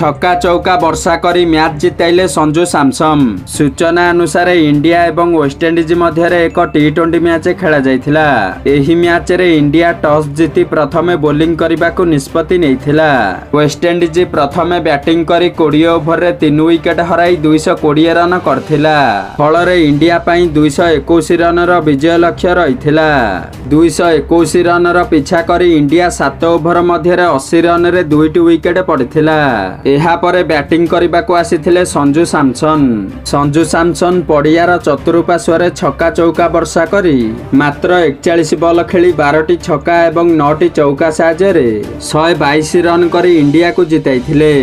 ଛକା ଚୌକା ବର୍ଷା କରି ମ୍ୟାଚ୍ ଜିତାଇଲେ ସଞ୍ଜୁ ସାମସନ୍ ସୂଚନା ଅନୁସାରେ ଇଣ୍ଡିଆ ଏବଂ ୱେଷ୍ଟଇଣ୍ଡିଜ ମଧ୍ୟରେ ଏକ ଟି ଟ୍ୱେଣ୍ଟି ମ୍ୟାଚ୍ ଖେଳାଯାଇଥିଲା। ଏହି ମ୍ୟାଚ୍ରେ ଇଣ୍ଡିଆ ଟସ୍ ଜିତି ପ୍ରଥମେ ବୋଲିଂ କରିବାକୁ ନିଷ୍ପତ୍ତି ନେଇଥିଲା। ୱେଷ୍ଟଇଣ୍ଡିଜ ପ୍ରଥମେ ବ୍ୟାଟିଂ କରି କୋଡ଼ିଏ ଓଭରରେ ତିନି ୱିକେଟ୍ ହରାଇ ଦୁଇଶହ କୋଡ଼ିଏ ରନ୍ କରିଥିଲା। ଫଳରେ ଇଣ୍ଡିଆ ପାଇଁ ଦୁଇଶହ ଏକୋଇଶ ରନ୍ର ବିଜୟ ଲକ୍ଷ୍ୟ ରହିଥିଲା। ଦୁଇଶହ ଏକୋଇଶ ରନ୍ର ପିଛା କରି ଇଣ୍ଡିଆ ସାତ ଓଭର ମଧ୍ୟରେ ଅଶୀ ରନ୍ରେ ଦୁଇଟି ୱିକେଟ୍ ପଡ଼ିଥିଲା। ଏହାପରେ ବ୍ୟାଟିଂ କରିବାକୁ ଆସିଥିଲେ ସଞ୍ଜୁ ସାମସନ୍। ସଞ୍ଜୁ ସାମସନ୍ ପଡ଼ିଆର ଚତୁଃପାର୍ଶ୍ୱରେ ଛକା ଚୌକା ବର୍ଷା କରି ମାତ୍ର ଏକଚାଳିଶ ବଲ୍ ଖେଳି ବାରଟି ଛକା ଏବଂ ନଅଟି ଚୌକା ସାହାଯ୍ୟରେ ଶହେ ବାଇଶ ରନ୍ କରି ଇଣ୍ଡିଆକୁ ଜିତାଇଥିଲେ।